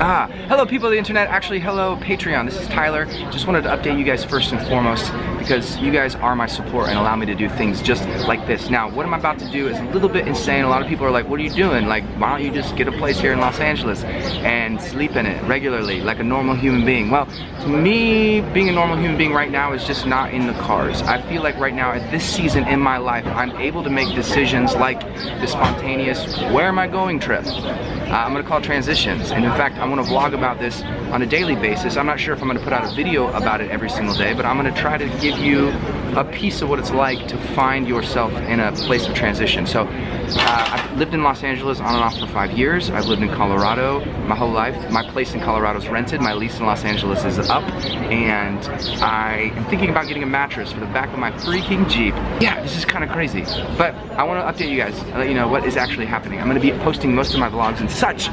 Ah, hello people of the internet, actually hello Patreon, this is Tyler. Just wanted to update you guys first and foremost because you guys are my support and allow me to do things just like this. Now, what I'm about to do is a little bit insane. A lot of people are like, what are you doing? Like, why don't you just get a place here in Los Angeles and sleep in it regularly like a normal human being? Well, to me, being a normal human being right now is just not in the cards. I feel like right now at this season in my life, I'm able to make decisions like the spontaneous, where am I going trip? Uh, I'm gonna call transitions. And in fact, I'm gonna vlog about this on a daily basis. I'm not sure if I'm gonna put out a video about it every single day, but I'm gonna try to give you a piece of what it's like to find yourself in a place of transition. So uh, I've lived in Los Angeles on and off for five years. I've lived in Colorado my whole life. My place in Colorado is rented. My lease in Los Angeles is up. And I am thinking about getting a mattress for the back of my freaking Jeep. Yeah, this is kind of crazy. But I want to update you guys and let you know what is actually happening. I'm going to be posting most of my vlogs and such,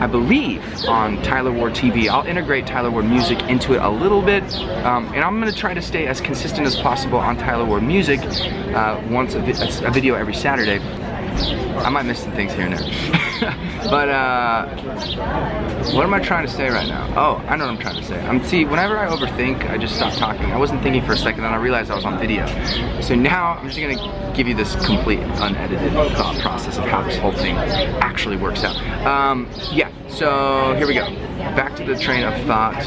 I believe, on Tyler Ward TV. I'll integrate Tyler Ward music into it a little bit. Um, and I'm to try to stay as consistent as possible on Tyler Ward music uh, once a, vi a video every Saturday. I might miss some things here and there. but uh, what am I trying to say right now? Oh, I know what I'm trying to say. I'm see, whenever I overthink, I just stop talking. I wasn't thinking for a second, and I realized I was on video. So now I'm just gonna give you this complete, unedited thought process of how this whole thing actually works out. Um, yeah. So here we go. Back to the train of thought.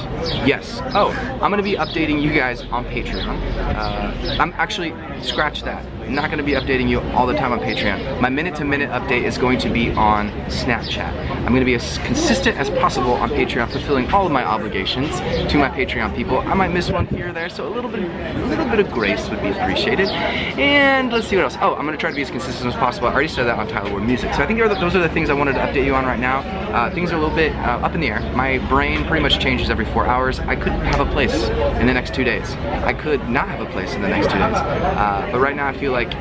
Yes. Oh, I'm gonna be updating you guys on Patreon. Uh, I'm actually scratch that. I'm not gonna be updating you all the time on Patreon. My minute to minute update is going to be on Snapchat. I'm gonna be as consistent as possible on Patreon, fulfilling all of my obligations to my Patreon people. I might miss one here or there, so a little bit, a little bit of grace would be appreciated. And let's see what else. Oh, I'm gonna try to be as consistent as possible. I already said that on Tyler Ward Music. So I think those are the things I wanted to update you on right now. Uh, things are little bit uh, up in the air. My brain pretty much changes every four hours. I could have a place in the next two days. I could not have a place in the next two days. Uh, but right now I feel like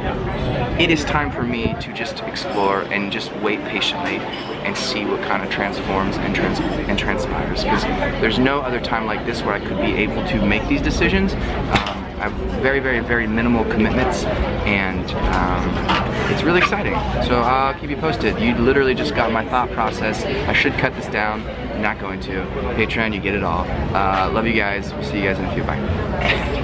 it is time for me to just explore and just wait patiently and see what kind of transforms and, trans and transpires. Because there's no other time like this where I could be able to make these decisions. Um, I have very, very, very minimal commitments and um, it's really exciting. So I'll keep you posted. You literally just got my thought process. I should cut this down. I'm not going to. Patreon, you get it all. Uh, love you guys. We'll see you guys in a few. Bye.